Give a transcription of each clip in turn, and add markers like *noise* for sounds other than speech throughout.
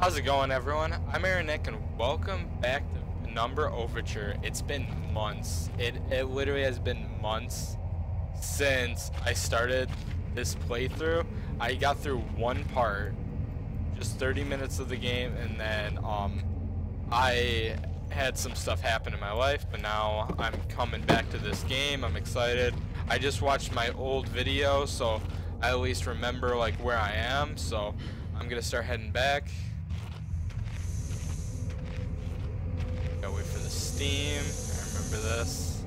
How's it going, everyone? I'm ErrorNick, and welcome back to Penumbra Overture. It's been months. It, it literally has been months since I started this playthrough. I got through one part, just 30 minutes of the game, and then um, I had some stuff happen in my life, but now I'm coming back to this game. I'm excited. I just watched my old video, so I at least remember like where I am. So I'm gonna start heading back. Steam. I remember this.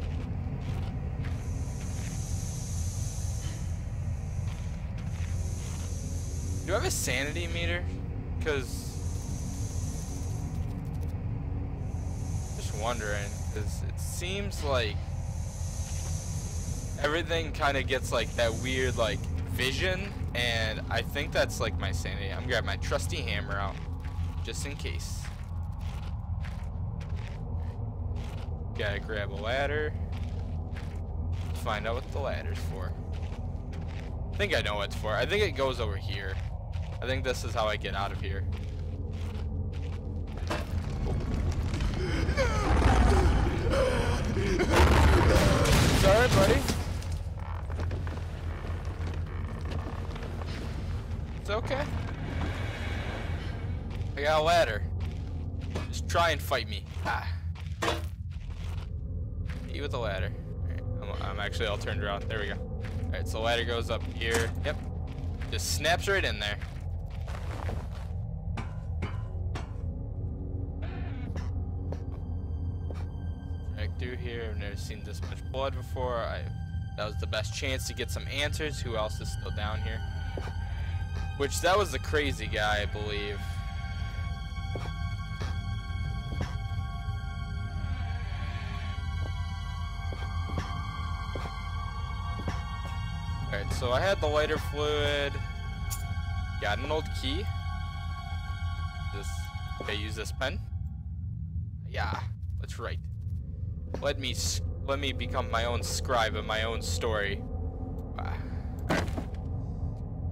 Do I have a sanity meter? Because just wondering, because it seems like everything kind of gets like that weird like vision, and I think that's like my sanity. I'm grabbing my trusty hammer out, just in case. Gotta grab a ladder. Find out what the ladder's for. I think I know what it's for. I think it goes over here. I think this is how I get out of here. Sorry, buddy. It's okay. I got a ladder. Just try and fight me. Ah. You with the ladder. I'm, I'm actually all turned around. There we go. Alright, so the ladder goes up here. Yep. Just snaps right in there. Right through here. I've never seen this much blood before. I that was the best chance to get some answers. Who else is still down here? Which that was the crazy guy, I believe. So I had the lighter fluid. Got an old key. Just okay, use this pen. Yeah, that's right. Let me let me become my own scribe of my own story. *sighs*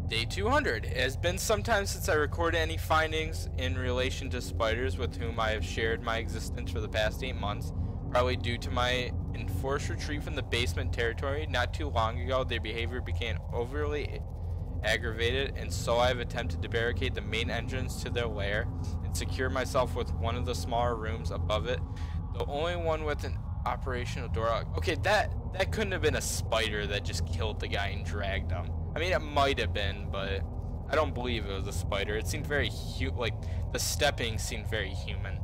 Day 200. It has been some time since I recorded any findings in relation to spiders with whom I have shared my existence for the past 8 months. Probably due to my enforced retreat from the basement territory. Not too long ago, their behavior became overly aggravated, and so I have attempted to barricade the main entrance to their lair and secure myself with one of the smaller rooms above it. The only one with an operational door. Okay, that that couldn't have been a spider that just killed the guy and dragged him. I mean, it might have been, but I don't believe it was a spider. It seemed very hu like the stepping seemed very human.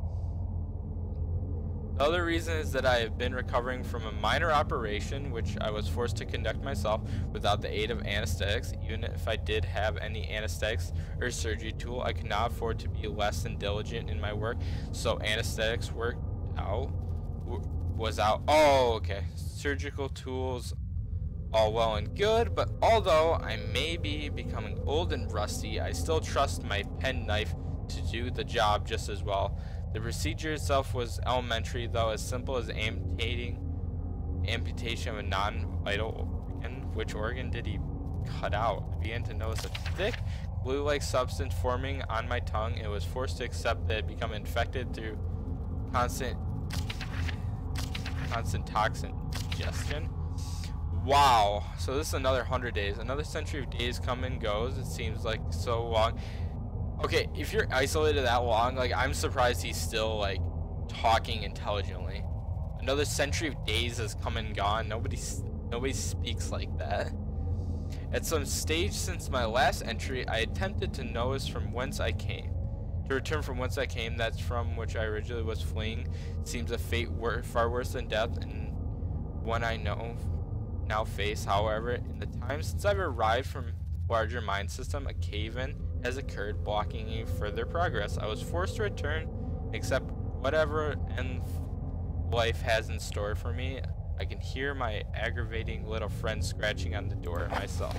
The other reason is that I have been recovering from a minor operation which I was forced to conduct myself without the aid of anesthetics. Even if I did have any anesthetics or surgery tool, I could not afford to be less than diligent in my work, so anesthetics worked out was out. Oh, okay. Surgical tools all well and good, but although I may be becoming old and rusty, I still trust my pen knife to do the job just as well. The procedure itself was elementary, though as simple as amputating amputation of a non-vital organ. Which organ did he cut out? I began to notice a thick, glue-like substance forming on my tongue. It was forced to accept that it had become infected through constant constant toxin ingestion. Wow. So this is another 100 days. Another century of days come and goes. It seems like so long. Okay, if you're isolated that long, like I'm surprised he's still like talking intelligently. Another century of days has come and gone. Nobody nobody speaks like that. At some stage since my last entry, I attempted to notice from whence I came. To return from whence I came, that's from which I originally was fleeing, seems a fate wor far worse than death, and one I know now face. However, in the time since I've arrived from larger mine system, a cave-in has occurred, blocking any further progress. I was forced to return, accept whatever end life has in store for me. I can hear my aggravating little friend scratching on the door myself.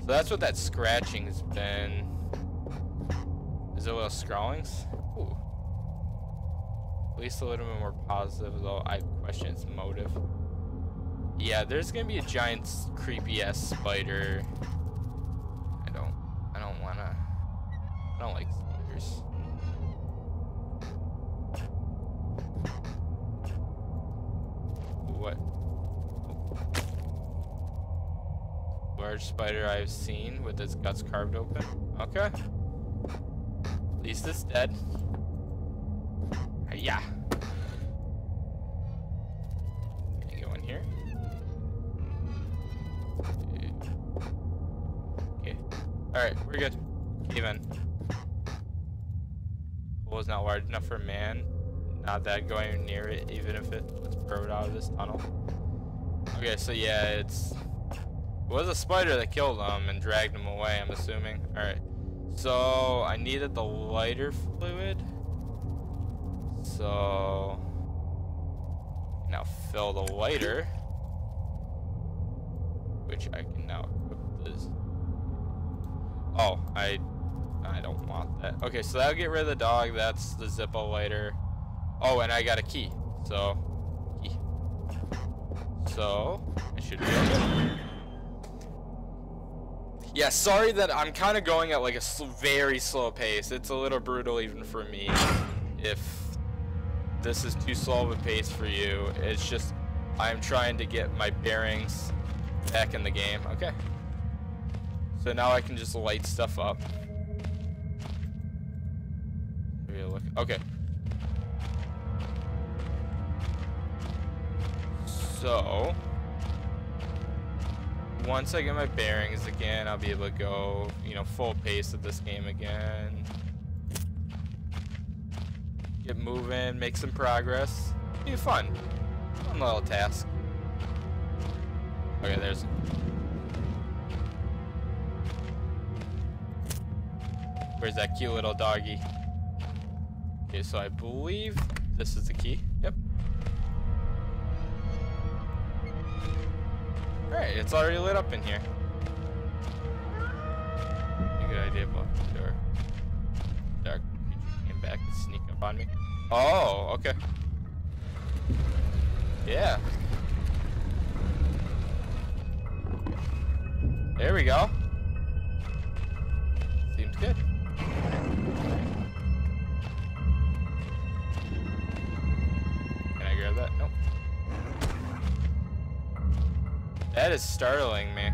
So that's what that scratching has been. Is it little scrawlings? Ooh. At least a little bit more positive, though I question its motive. Yeah, there's gonna be a giant creepy ass spider. I don't like spiders. What? Large spider I've seen with its guts carved open. Okay. At least it's dead. Yeah. Can I go in here? Okay. Alright, we're good. Even. Is not large enough for man. Not that going near it, even if it's burrowed out of this tunnel. Okay, so yeah, it's... It was a spider that killed him and dragged him away, I'm assuming. Alright. So, I needed the lighter fluid. So... Now fill the lighter. Which I can now equip this. Oh, I... I don't want that. Okay, so that'll get rid of the dog. That's the Zippo lighter. Oh, and I got a key. So, key. So, I should be okay. Yeah, sorry that I'm kind of going at like a sl very slow pace. It's a little brutal even for me. If this is too slow of a pace for you, it's just I'm trying to get my bearings back in the game. Okay. So now I can just light stuff up. Okay. So, once I get my bearings again, I'll be able to go, you know, full pace of this game again. Get moving, make some progress. Be fun. Fun little task. Okay, there's... Where's that cute little doggy? Okay, so I believe this is the key. Yep. Alright, it's already lit up in here. Good idea about the door. Dark came back and sneak up on me. Oh, okay. Yeah. There we go. That is startling me.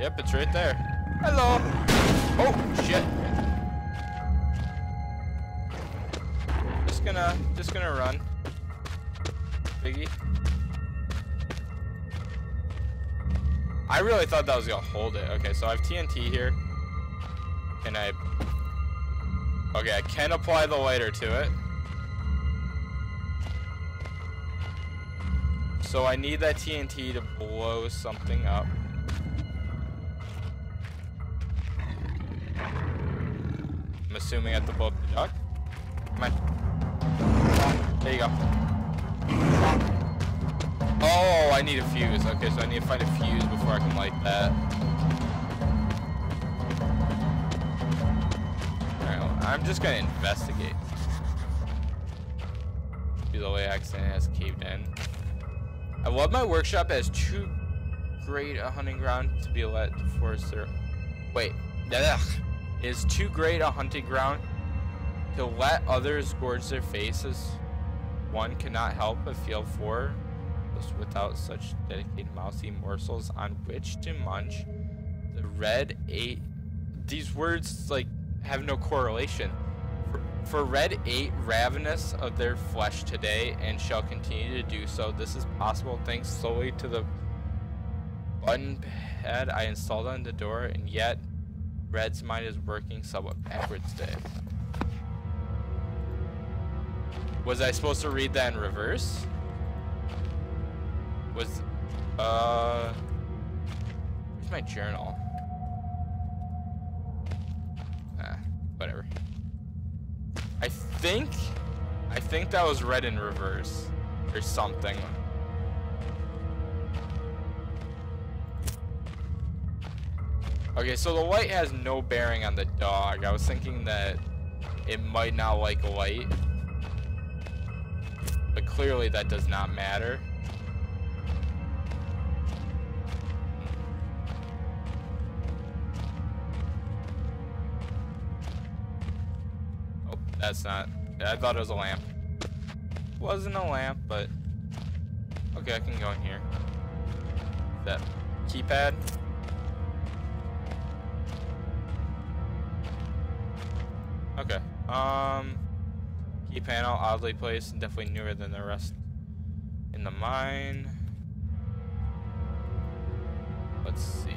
Yep, it's right there. Hello. Oh, shit. Just gonna, just gonna run. Biggie. I really thought that was gonna hold it. Okay, so I have TNT here. Can I... Okay, I can apply the lighter to it. So I need that TNT to blow something up. I'm assuming at to blow the duck. Come on. There you go. Oh, I need a fuse. Okay, so I need to find a fuse before I can light that. Alright, I'm just gonna investigate. See the way accident has caved in. I love my workshop as too great a hunting ground to be let force their... Wait. Ugh. Is too great a hunting ground to let others gorge their faces. One cannot help but feel for without such dedicated mousy morsels on which to munch. The red eight... These words, like, have no correlation. For red ate ravenous of their flesh today and shall continue to do so. This is possible thanks solely to the button pad I installed on the door, and yet Red's mind is working somewhat backwards today. Was I supposed to read that in reverse? Was, uh, where's my journal? Think, I think that was red in reverse or something. Okay, so the light has no bearing on the dog. I was thinking that it might not like light. But clearly that does not matter. Oh, that's not. I thought it was a lamp. Wasn't a lamp, but okay, I can go in here. that keypad. Okay. Um, key panel oddly placed definitely newer than the rest in the mine. Let's see.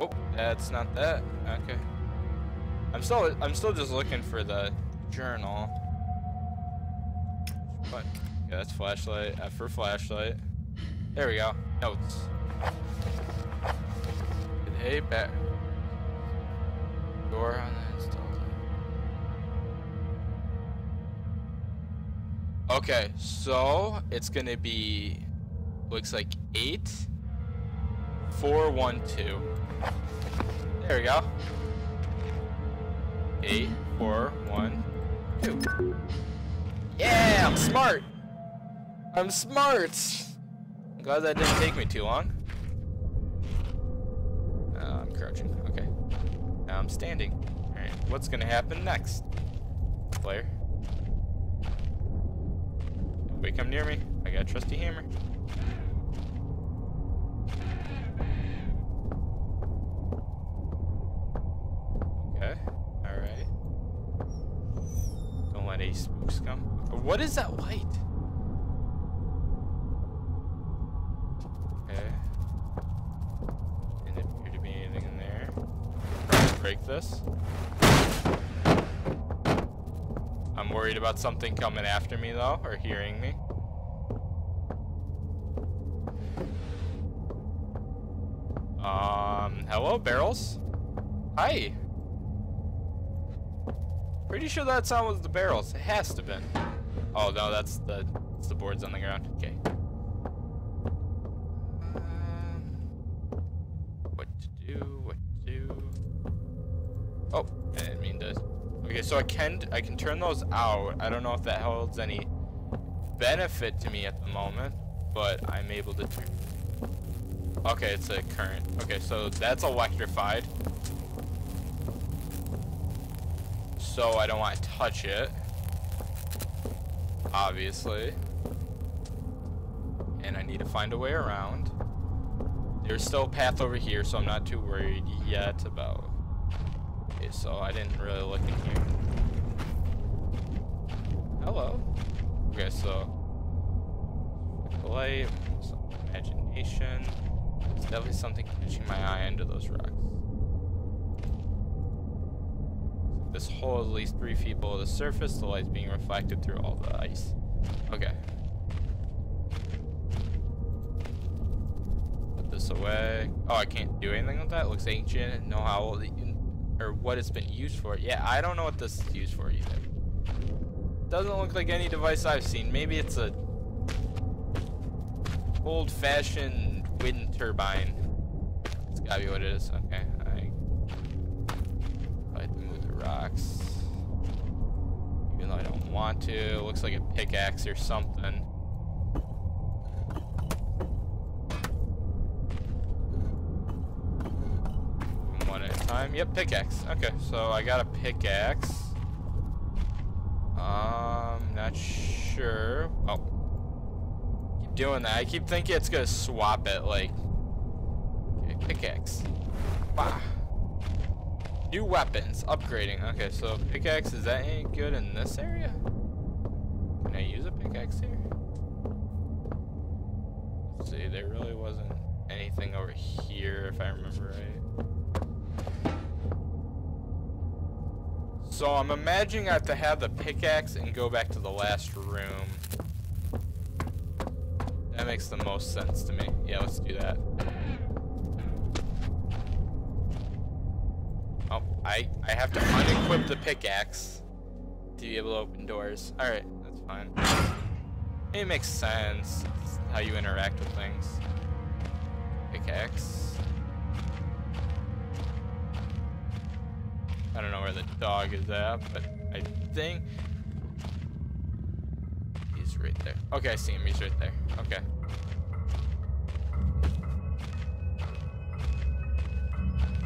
Oh, that's not that. Okay. I'm still I'm still just looking for the journal. What? Yeah, that's flashlight. F for flashlight. There we go. Notes. Hey, back. Door on the installed. Okay, so it's gonna be looks like eight, four, one, two. There we go. Eight, four, one, two. Yeah, I'm smart. I'm smart. I'm glad that didn't take me too long. Uh, I'm crouching. Okay. Now I'm standing. Alright, what's gonna happen next? Player. Nobody come near me. I got a trusty hammer. What is that light? Okay. Didn't appear to be anything in there. Break this. I'm worried about something coming after me though, or hearing me. Um, hello, barrels? Hi. Pretty sure that sound was the barrels. It has to have been. Oh no, that's the that's the boards on the ground. Okay. Um, what to do? What to do? Oh, I didn't mean to. Okay, so I can I can turn those out. I don't know if that holds any benefit to me at the moment, but I'm able to turn. Okay, it's a current. Okay, so that's electrified. So I don't want to touch it. Obviously. And I need to find a way around. There's still a path over here, so I'm not too worried yet about... Okay, so I didn't really look in here. Hello. Okay, so... Light, some imagination. There's definitely something catching my eye under those rocks. This hole is at least three feet below the surface, the light's being reflected through all the ice. Okay. Put this away. Oh, I can't do anything with that? It looks ancient. Know how old it, or what it's been used for. Yeah, I don't know what this is used for either. Doesn't look like any device I've seen. Maybe it's a old-fashioned wind turbine. It's gotta be what it is. Okay, rocks. Even though I don't want to. Looks like a pickaxe or something. One at a time. Yep, pickaxe. Okay, so I got a pickaxe. Um, not sure. Oh. Keep doing that. I keep thinking it's gonna swap it, like. Pickaxe. Bah. New weapons, upgrading. Okay, so pickaxe, is that any good in this area? Can I use a pickaxe here? Let's see, there really wasn't anything over here, if I remember right. So I'm imagining I have to have the pickaxe and go back to the last room. That makes the most sense to me. Yeah, let's do that. Oh, I, I have to unequip the pickaxe to be able to open doors. Alright, that's fine. It makes sense how you interact with things. Pickaxe. I don't know where the dog is at, but I think he's right there. Okay, I see him. He's right there. Okay.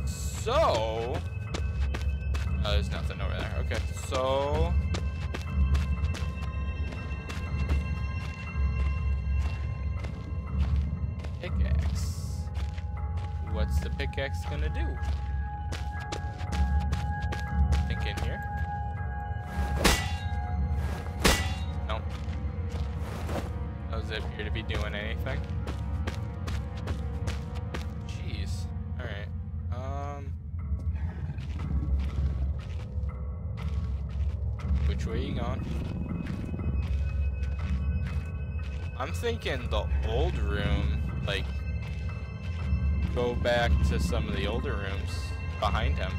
So, Oh, there's nothing over there. Okay, so... Pickaxe. What's the pickaxe gonna do? Which way you going? I'm thinking the old room, like, go back to some of the older rooms behind him.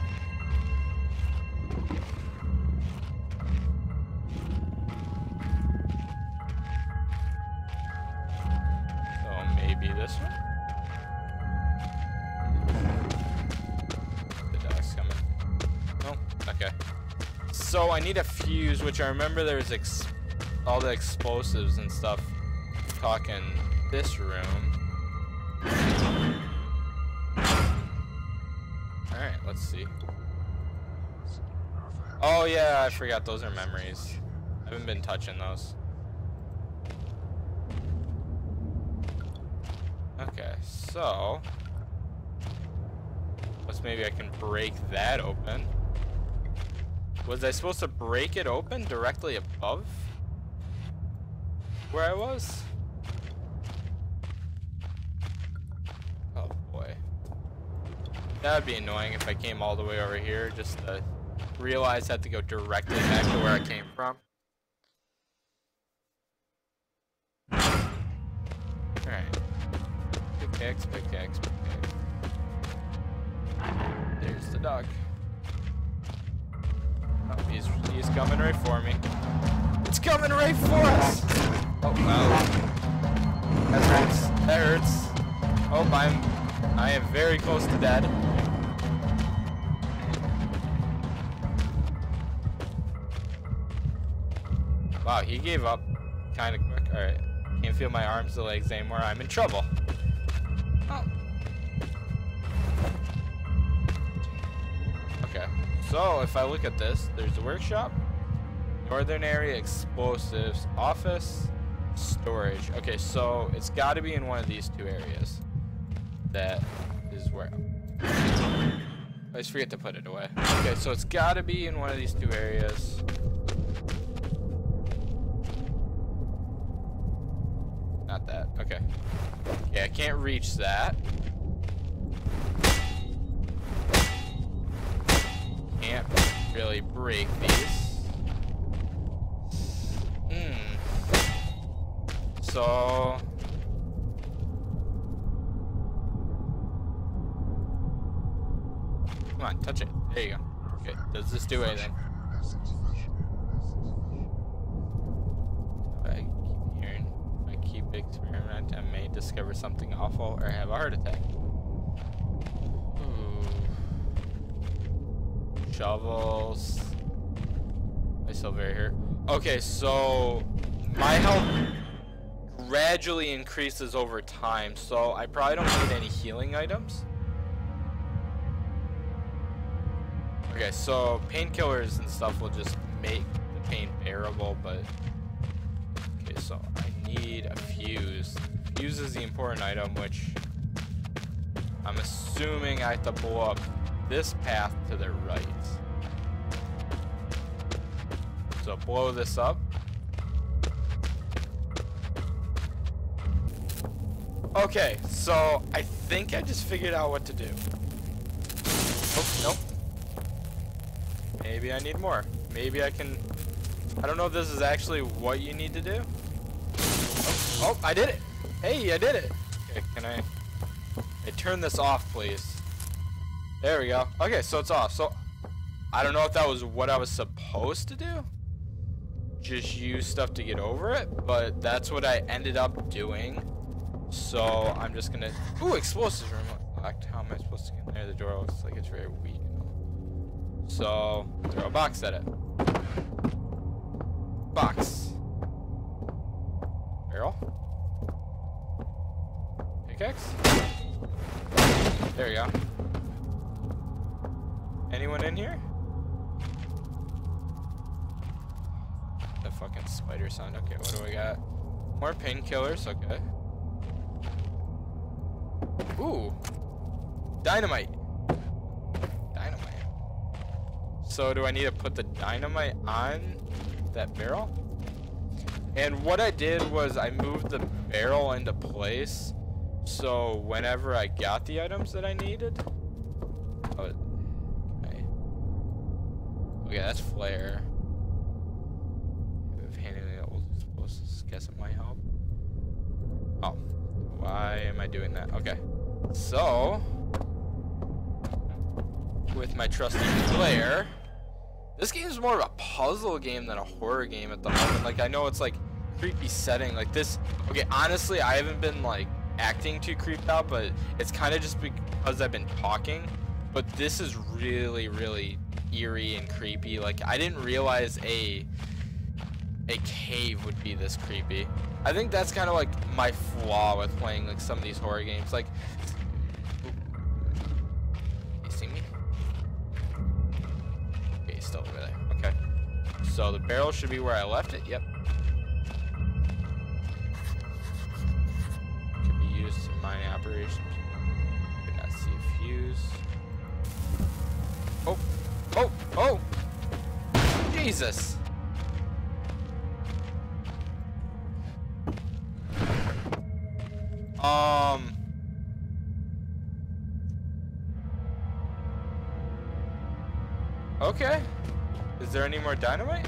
Which I remember there's all the explosives and stuff. Talking this room. Alright, let's see. Oh yeah, I forgot those are memories. I haven't been touching those. Okay, so let's maybe I can break that open. Was I supposed to break it open directly above where I was? Oh boy. That would be annoying if I came all the way over here just to realize I had to go directly back to where I came from. Alright. Pickaxe, pickaxe, pickaxe. There's the dog. Oh, he's, he's coming right for me. It's coming right for us! Oh, wow. That hurts. That hurts. Oh, I'm... I am very close to dead. Wow, he gave up kind of quick. Alright. Can't feel my arms or legs anymore. I'm in trouble. So, if I look at this, there's a workshop, northern area explosives, office, storage. Okay, so it's got to be in one of these two areas. That is where. I just forget to put it away. Okay, so it's got to be in one of these two areas. Not that. Okay. Okay, I can't reach that. Can't really break these. Hmm. So... Come on, touch it. There you go. Okay, does this do anything? I keep hearing, I keep experimenting, I may discover something awful or have a heart attack. Shovels. I still very here. Okay, so my health gradually increases over time, so I probably don't need any healing items. Okay, so painkillers and stuff will just make the pain bearable, but... Okay, so I need a fuse. Fuse is the important item, which... I'm assuming I have to blow up this path to the right. So blow this up. Okay, so I think I just figured out what to do. Oh, nope. Maybe I need more. Maybe I can... I don't know if this is actually what you need to do. Oh, oh I did it! Hey, I did it! Okay, can I... I turn this off, please. There we go. Okay, so it's off. So, I don't know if that was what I was supposed to do. Just use stuff to get over it, but that's what I ended up doing. So, I'm just gonna... Ooh, explosives room locked. How am I supposed to get in there? The door looks like it's very weak. So, throw a box at it. Box. Barrel. Pickaxe. There you go. Anyone in here? The fucking spider sound. Okay, what do we got? More painkillers. Okay. Ooh. dynamite. Dynamite. So do I need to put the dynamite on that barrel? And what I did was I moved the barrel into place. So whenever I got the items that I needed. Oh, okay. Okay, that's flare. If handling the old explosives, guess it might help. Oh, why am I doing that? Okay, so with my trusty flare. This game is more of a puzzle game than a horror game at the moment. Like, I know it's like creepy setting. Like this, okay, honestly, I haven't been like acting too creeped out, but it's kind of just because I've been talking. But this is really, really eerie and creepy. Like, I didn't realize a a cave would be this creepy. I think that's kind of like my flaw with playing like some of these horror games. Like, you see me? Okay, he's still over there. Okay. So the barrel should be where I left it. Yep. Could be used in mining operations. Could not see a fuse. Oh, oh, oh! Jesus! More dynamite?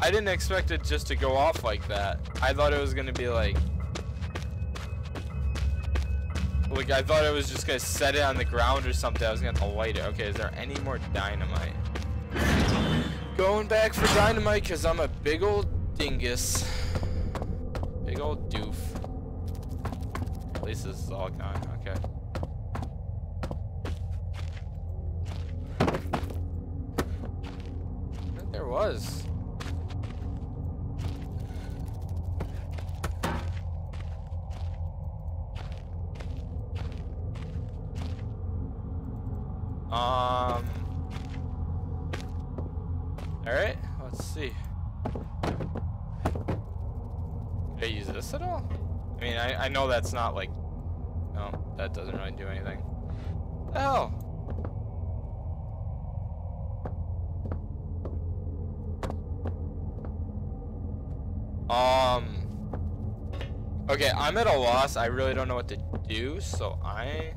I didn't expect it just to go off like that. I thought it was gonna be like... Like, I thought it was just gonna set it on the ground or something. I was gonna have to light it. Okay, is there any more dynamite? Going back for dynamite because I'm a big old dingus. Big old doof. At least this is all gone. Was. Um. Alright, let's see. Can I use this at all? I mean, I, I know that's not like... No, that doesn't really do anything. What the hell? Um... Okay, I'm at a loss. I really don't know what to do, so I...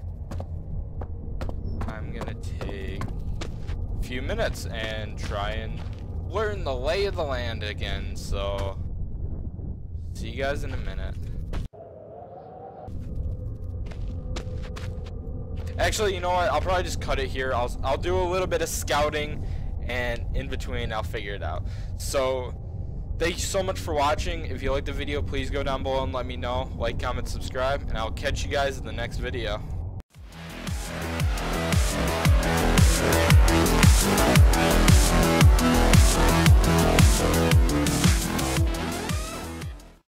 I'm gonna take a few minutes and try and learn the lay of the land again, so... See you guys in a minute. Actually, you know what? I'll probably just cut it here. I'll, I'll do a little bit of scouting, and in between, I'll figure it out. So, thank you so much for watching. If you liked the video, please go down below and let me know. Like, comment, subscribe, and I'll catch you guys in the next video.